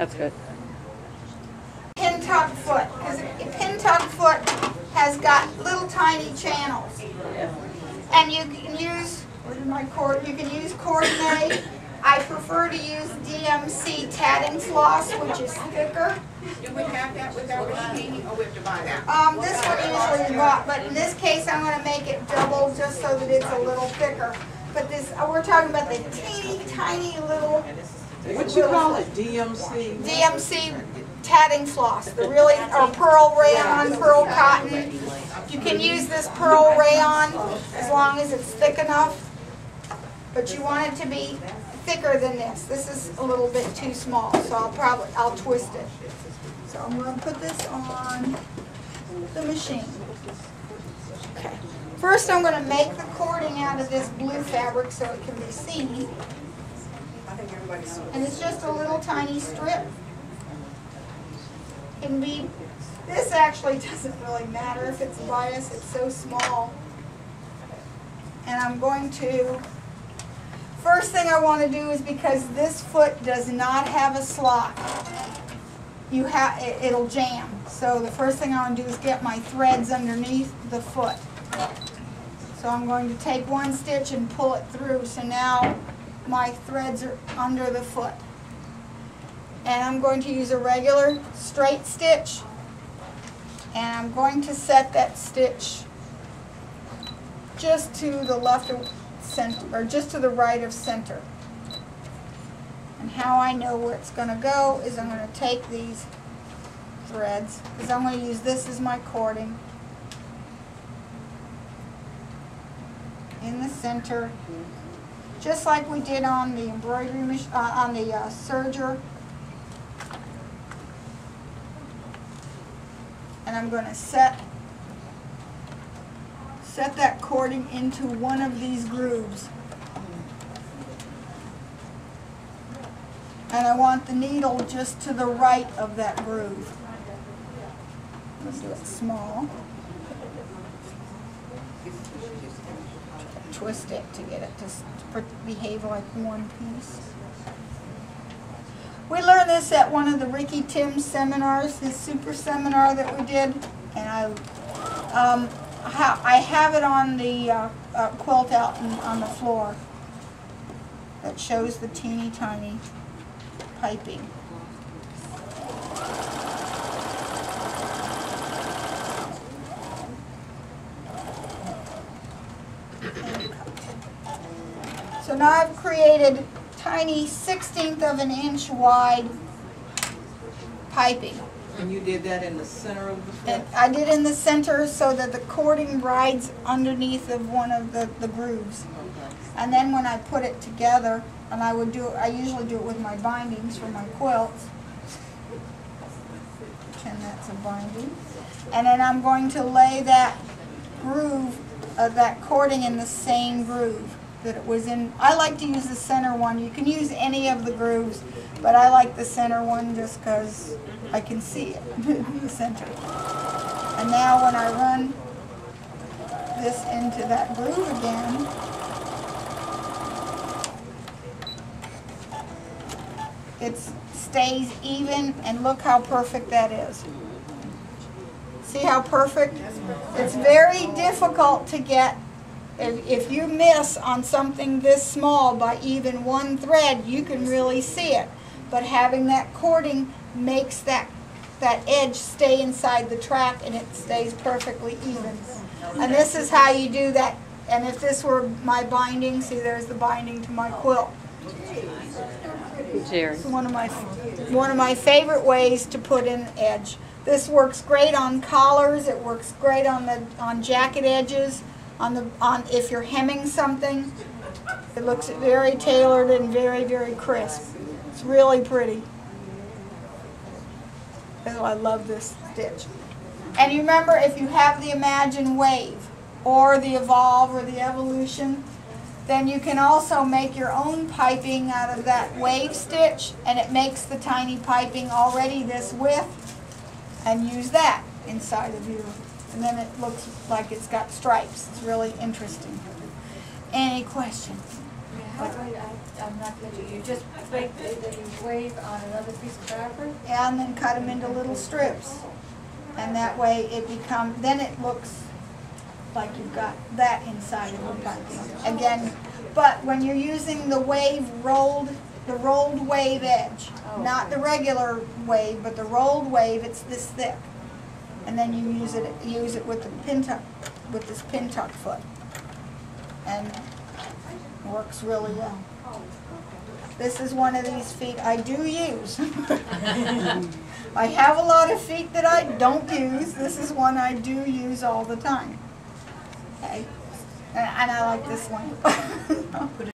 That's good. pin tuck foot, because a pin tuck foot has got little tiny channels. And you can use, where's my cord, you can use cordonnet. I prefer to use DMC tatting floss, which is thicker. Do we have that with our machine, or we have to buy that? Um, this one usually is bought, but in this case, I'm gonna make it double just so that it's a little thicker. But this, we're talking about the teeny tiny little What you call it, DMC? DMC tatting floss, the really, or pearl rayon, pearl cotton. You can use this pearl rayon as long as it's thick enough, but you want it to be thicker than this. This is a little bit too small, so I'll probably, I'll twist it. So I'm gonna put this on the machine. Okay. First, I'm gonna make the cording out of this blue fabric so it can be seen. And it's just a little tiny strip. Can be, this actually doesn't really matter if it's bias, it's so small. And I'm going to, first thing I want to do is because this foot does not have a slot, you have, it, it'll jam. So the first thing I want to do is get my threads underneath the foot. So I'm going to take one stitch and pull it through, so now my threads are under the foot. And I'm going to use a regular straight stitch. And I'm going to set that stitch just to the left of center, or just to the right of center. And how I know where it's gonna go is I'm gonna take these threads, because I'm gonna use this as my cording. In the center, just like we did on the embroidery uh, on the uh, serger. And I'm gonna set, set that cording into one of these grooves. And I want the needle just to the right of that groove. Let's do it small. Twist it to get it to to behave like one piece. We learned this at one of the Ricky Tims seminars, his super seminar that we did, and I, um, ha- I have it on the uh, uh, quilt out in, on the floor that shows the teeny tiny piping. Now I've created tiny sixteenth of an inch wide piping. And you did that in the center of the And? I did in the center so that the cording rides underneath of one of the, the grooves. Okay. And then when I put it together, and I would do, I usually do it with my bindings for my quilts. And that's a binding. And then I'm going to lay that groove, of that cording in the same groove that it was in. I like to use the center one. You can use any of the grooves, but I like the center one just because I can see it, in the center. And now when I run this into that groove again, it stays even and look how perfect that is. See how perfect? It's very difficult to get, if, if you miss on something this small by even one thread, you can really see it. But having that cording makes that, that edge stay inside the track and it stays perfectly even. And this is how you do that. And if this were my binding, see there's the binding to my quilt. Jerry. It's one of my, one of my favorite ways to put in edge. This works great on collars, it works great on the, on jacket edges, on the, on, if you're hemming something. It looks very tailored and very, very crisp. It's really pretty. Oh, I love this stitch. And you remember, if you have the Imagine Wave, or the Evolve, or the Evolution, then you can also make your own piping out of that wave stitch, and it makes the tiny piping already this width, and use that inside of your, and then it looks like it's got stripes. It's really interesting. Any questions? I, I'm not catching, you just make, then you wave on another piece of fabric? and then cut them into little strips. And that way it becomes. then it looks like you've got that inside of the bunting. Again, but when you're using the wave rolled, the rolled wave edge, oh, not the regular wave, but the rolled wave, it's this thick. And then you use it, use it with the pin tuck, with this pin tuck foot. And works really well. This is one of these feet I do use. I have a lot of feet that I don't use. This is one I do use all the time. Okay? And and I like this one.